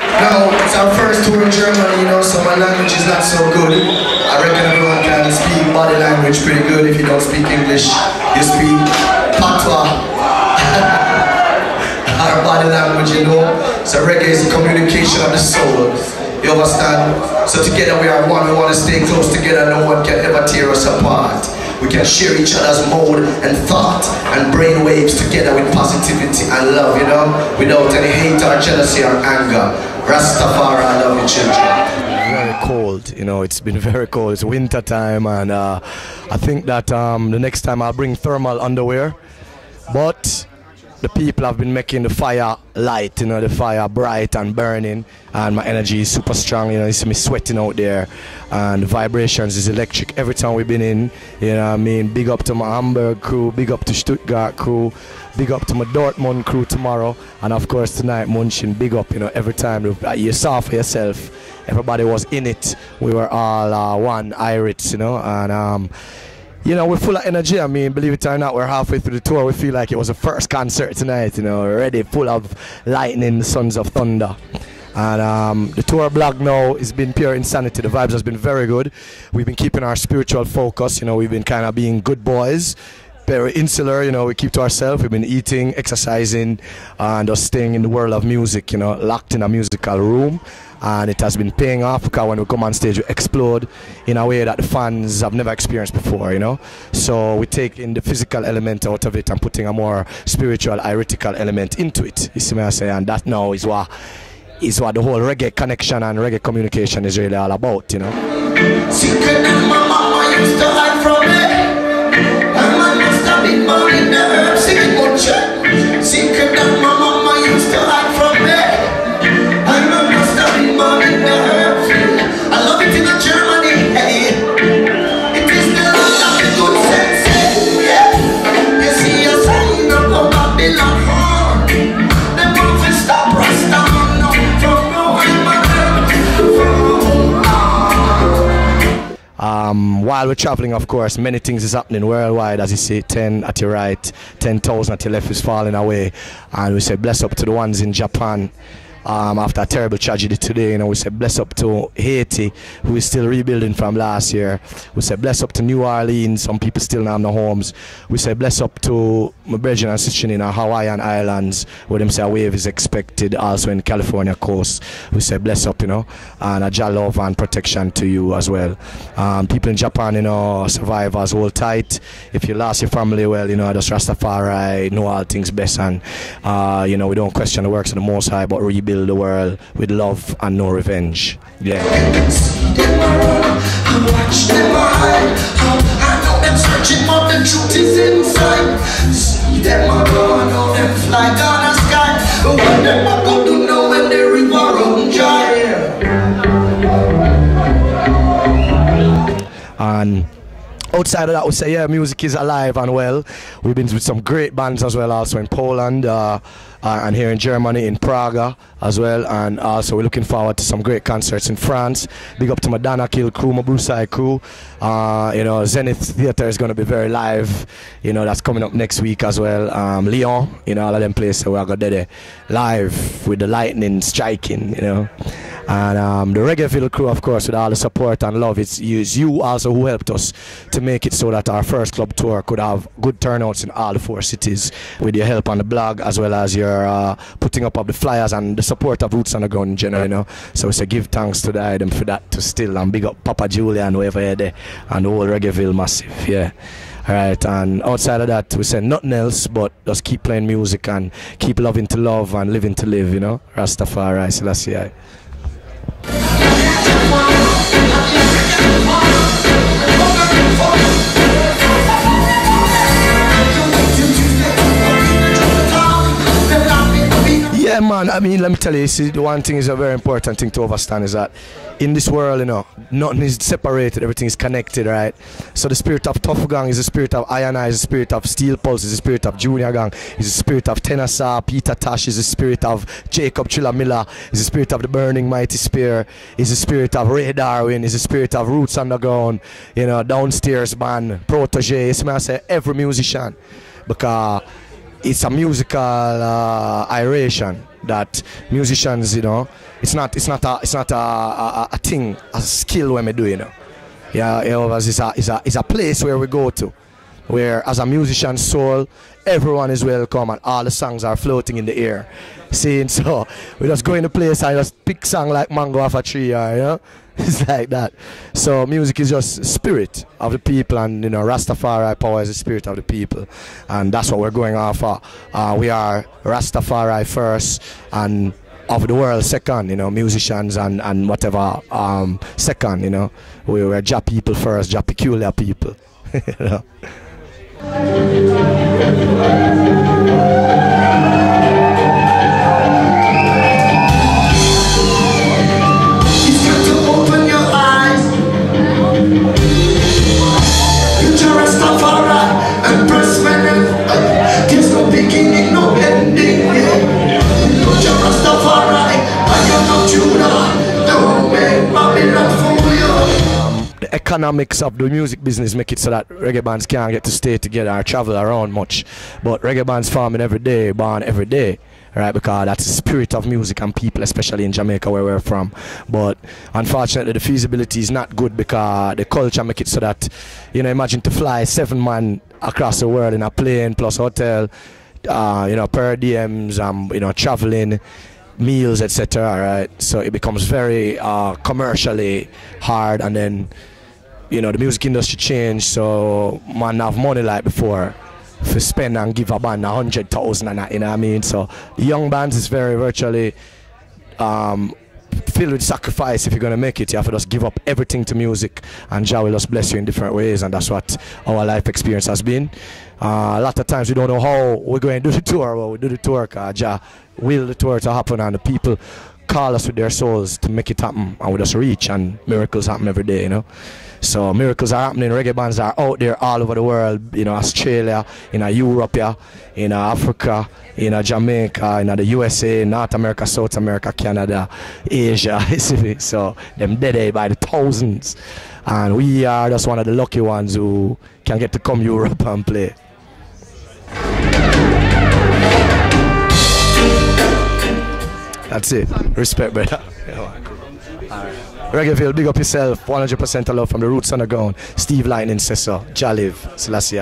Now, it's our first tour in Germany, you know, so my language is not so good. I reckon everyone can speak body language pretty good. If you don't speak English, you speak patois. our body language, you know. So reggae is a communication of the soul. You understand? So together we are one. We want to stay close together. No one can ever tear us apart. We can share each other's mode and thought and brain waves together with positivity and love, you know, without any hate or jealousy or anger. Rastafari, I love you, children very cold. You know, it's been very cold. It's winter time, and uh, I think that um, the next time I'll bring thermal underwear. But the people have been making the fire light, you know, the fire bright and burning, and my energy is super strong. You know, you see me sweating out there, and the vibrations is electric every time we've been in. You know, I mean, big up to my Hamburg crew, big up to Stuttgart crew, big up to my Dortmund crew tomorrow, and of course tonight Munchen. Big up, you know, every time you saw for yourself. Everybody was in it. We were all uh, one Irish, you know, and um, you know, we're full of energy. I mean, believe it or not, we're halfway through the tour. We feel like it was the first concert tonight, you know, already full of lightning, the sons of thunder. And um, the tour blog now has been pure insanity. The vibes has been very good. We've been keeping our spiritual focus. You know, we've been kind of being good boys very insular, you know, we keep to ourselves. We've been eating, exercising, and just staying in the world of music, you know, locked in a musical room. And it has been paying off because when we come on stage we explode in a way that the fans have never experienced before you know. So we take in the physical element out of it and putting a more spiritual iretical element into it you see me I say and that now is what is what the whole reggae connection and reggae communication is really all about you know while we're traveling, of course, many things is happening worldwide. As you see, 10 at your right, 10,000 at your left is falling away. And we say, bless up to the ones in Japan um, after a terrible tragedy today. You know, we say bless up to Haiti, who is still rebuilding from last year. We say bless up to New Orleans, some people still have no homes. We say bless up to my brethren and sister in our Hawaiian Islands, where them say a wave is expected also in California coast. We say bless up, you know, and a jah love and protection to you as well. Um, people in Japan, you know, survivors hold tight. If you lost your family, well, you know, I just Rastafari know all things best, and uh, you know, we don't question the works of the Most High, but rebuild the world with love and no revenge. Yeah. Outside of that, we say, yeah, music is alive and well. We've been with some great bands as well, also in Poland uh, uh, and here in Germany, in Prague as well. And also, we're looking forward to some great concerts in France. Big up to my Danakil crew, my crew. Uh, you know, Zenith Theatre is going to be very live. You know, that's coming up next week as well. Um, Lyon, you know, all of them places where I got there live with the lightning striking, you know. And um, the Reggaeville crew, of course, with all the support and love, it's you, it's you also who helped us to make it so that our first club tour could have good turnouts in all the four cities with your help on the blog as well as your uh, putting up of the flyers and the support of Rootz Underground in general, you know. So we say give thanks to the item for that to still and big up Papa Julian, whoever you're there and the whole Reggaeville massive, yeah. Alright, and outside of that, we say nothing else but just keep playing music and keep loving to love and living to live, you know. Rastafari, Selassie. 一路坎坷总要 Yeah, man. I mean, let me tell you, see, the one thing is a very important thing to understand is that in this world, you know, nothing is separated, everything is connected, right? So the spirit of Tough Gang is the spirit of is the spirit of Steel Pulse, is the spirit of Junior Gong, is the spirit of Tenasa, Peter Tosh, is the spirit of Jacob Killer Miller, is the spirit of the Burning Mighty Spear, is the spirit of Ray Darwin, is the spirit of Rootz Underground, you know, Downstairs Band, Protoje, it's I say every musician. Because it's a musical uh, that musicians, you know, it's not it's not a it's not a, a, a thing, a skill when we do, you know. Yeah, you know, it's a, it's a it's a place where we go to, where as a musician soul, everyone is welcome and all the songs are floating in the air. Seeing so, we just go in the place and just pick song like mango off a tree, you know. it's like that. So music is just spirit of the people, and you know Rastafari power is the spirit of the people, and that's what we're going off for. Uh, we are Rastafari first, and of the world second. You know, musicians and and whatever um, second. You know, we were Jah people first, Jah peculiar people. you know. Economics of the music business make it so that reggae bands can't get to stay together or travel around much. But reggae bands farming every day, born every day, right? Because that's the spirit of music and people, especially in Jamaica where we're from. But unfortunately, the feasibility is not good because the culture make it so that, you know, imagine to fly seven man across the world in a plane plus hotel, uh, you know, per diems, um, you know, traveling meals, etc. Right, so it becomes very uh, commercially hard, and then you know the music industry changed, so man have money like before for spend and give a band a hundred thousand and that, you know what I mean. So young bands is very virtually um, filled with sacrifice if you're gonna make it. You have to just give up everything to music, and Jah will just bless you in different ways, and that's what our life experience has been. Uh, a lot of times we don't know how we're going to do the tour, but we do the tour because Jah will the tour to happen, and the people call us with their souls to make it happen, and we just reach, and miracles happen every day, you know. So miracles are happening. Reggae bands are out there all over the world. You know, Australia, in Europe, yeah, in Africa, in Jamaica, in the USA, North America, South America, Canada, Asia. so them dead by the thousands, and we are just one of the lucky ones who can get to come Europe and play. That's it. Respect, brother. Reggaeville, big up yourself. 100% love from the roots on the. Steve Lightning so. Jaliv, Selassie.